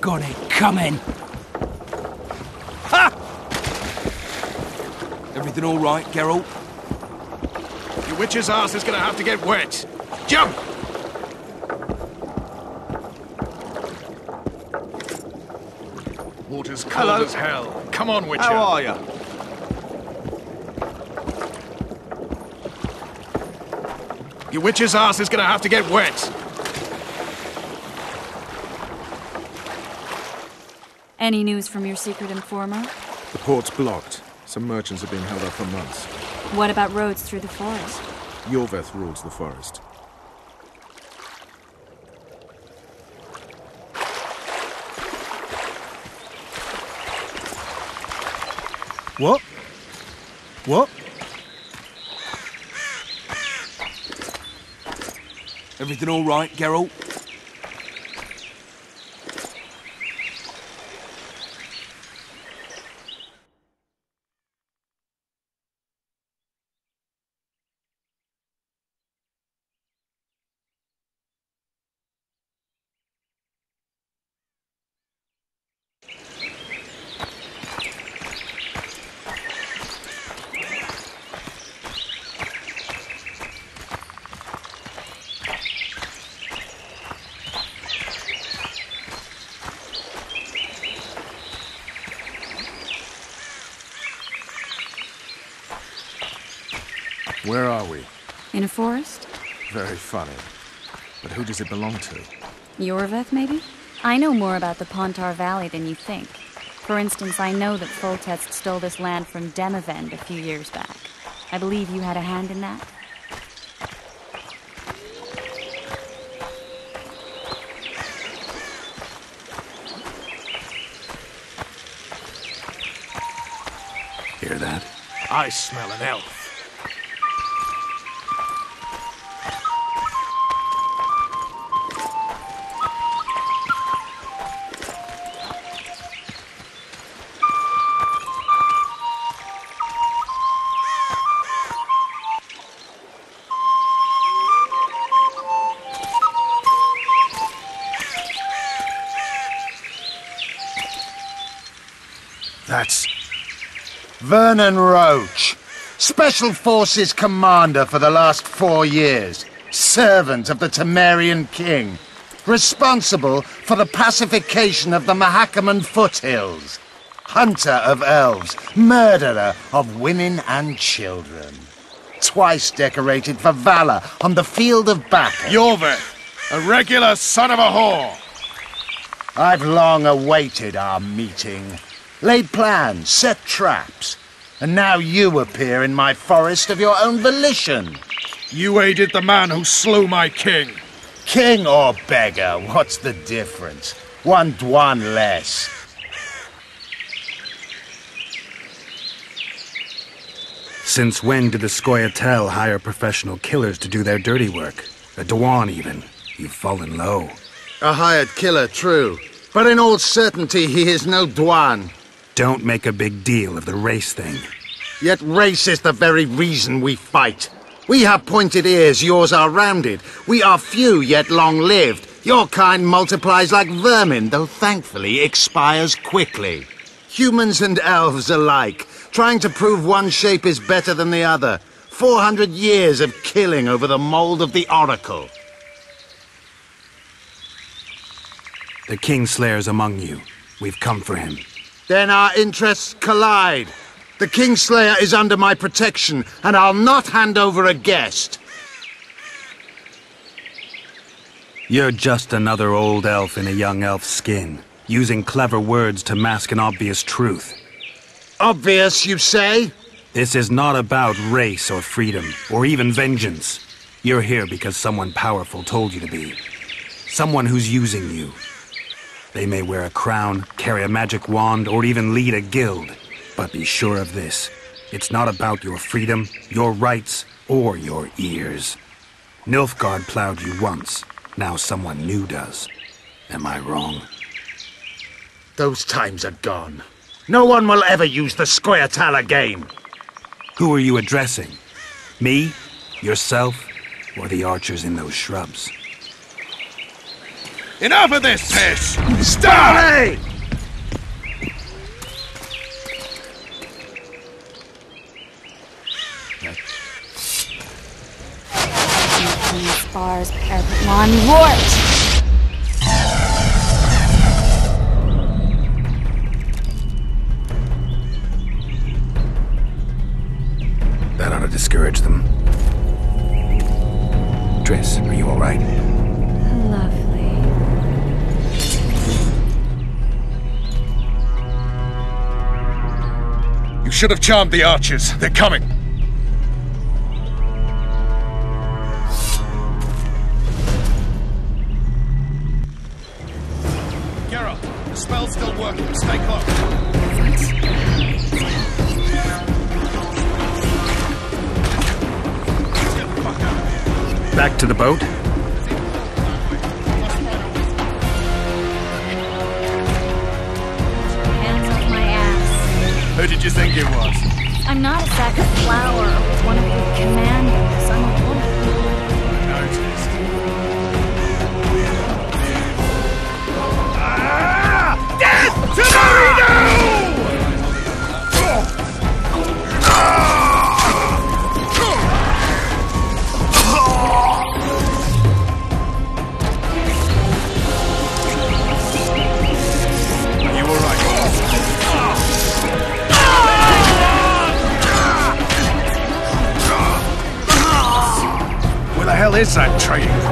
got it coming. Ha! Everything all right, Geralt? Your witch's ass is gonna have to get wet. Jump! Water's cold Hello. as hell. Come on, Witcher. How are you? Your witch's ass is gonna have to get wet. Any news from your secret informer? The port's blocked. Some merchants have been held up for months. What about roads through the forest? Iorveth rules the forest. What? What? Everything all right, Geralt? Where are we? In a forest? Very funny. But who does it belong to? Iorveth, maybe? I know more about the Pontar Valley than you think. For instance, I know that Foltest stole this land from Demavend a few years back. I believe you had a hand in that? Hear that? I smell an elf. That's Vernon Roche, Special Forces Commander for the last four years, servant of the Temerian King, responsible for the pacification of the Mahakaman foothills, hunter of elves, murderer of women and children. Twice decorated for valor on the field of battle. Iorveth, a regular son of a whore. I've long awaited our meeting. Laid plans, set traps. And now you appear in my forest of your own volition. You aided the man who slew my king. King or beggar, what's the difference? One Dh'oine less. Since when did the Scoia'tael hire professional killers to do their dirty work? A Dh'oine, even. You've fallen low. A hired killer, true. But in all certainty, he is no Dh'oine. Don't make a big deal of the race thing. Yet race is the very reason we fight. We have pointed ears, yours are rounded. We are few, yet long-lived. Your kind multiplies like vermin, though thankfully expires quickly. Humans and elves alike, trying to prove one shape is better than the other. 400 years of killing over the mold of the auricle. The Kingslayer's among you. We've come for him. Then our interests collide. The Kingslayer is under my protection, and I'll not hand over a guest. You're just another old elf in a young elf's skin, using clever words to mask an obvious truth. Obvious, you say? This is not about race or freedom, or even vengeance. You're here because someone powerful told you to be. Someone who's using you. They may wear a crown, carry a magic wand, or even lead a guild. But be sure of this. It's not about your freedom, your rights, or your ears. Nilfgaard plowed you once. Now someone new does. Am I wrong? Those times are gone. No one will ever use the Scoia'tael again. Who are you addressing? Me? Yourself? Or the archers in those shrubs? Enough of this piss! Stop! These spars, parapet lawn, wart! That ought to discourage them. Triss, are you all should have charmed the archers. They're coming. Geralt, the spell's still working. Stay close. Back to the boat? Who did you think it was? I'm not a sack of flour one of your commandos. I'm Where the hell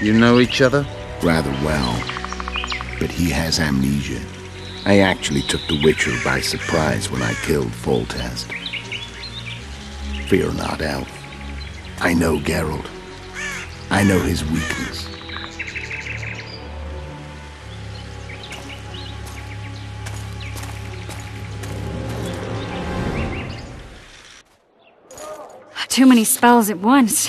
You know each other? Rather well. But he has amnesia. I actually took the Witcher by surprise when I killed Foltest. Fear not, Elf. I know Geralt. I know his weakness. Too many spells at once.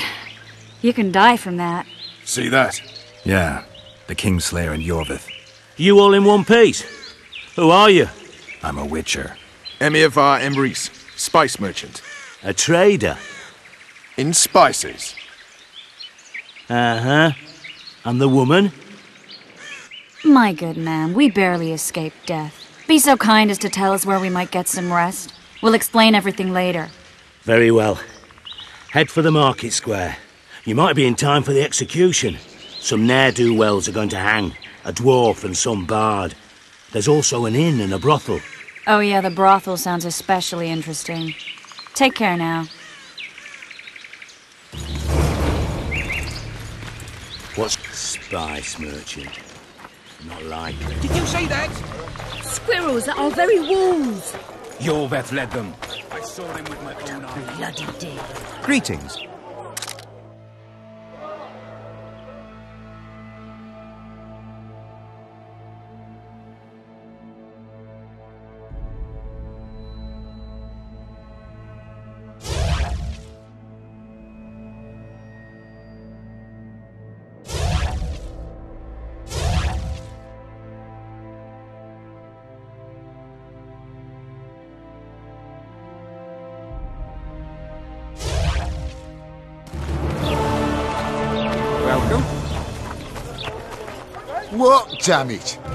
You can die from that. See that? Yeah, the Kingslayer and Iorveth. You all in one piece? Who are you? I'm a witcher. Emhyr var Emreis, spice merchant. A trader? In spices. Uh huh. And the woman? My good man, we barely escaped death. Be so kind as to tell us where we might get some rest. We'll explain everything later. Very well. Head for the market square. You might be in time for the execution. Some ne'er-do-wells are going to hang. A dwarf and some bard. There's also an inn and a brothel. Oh, yeah, the brothel sounds especially interesting. Take care now. What's spice merchant? Not likely. Did you see that? Squirrels at our very walls. Iorveth led them. I saw them with my own eyes. Bloody dear. Greetings. What,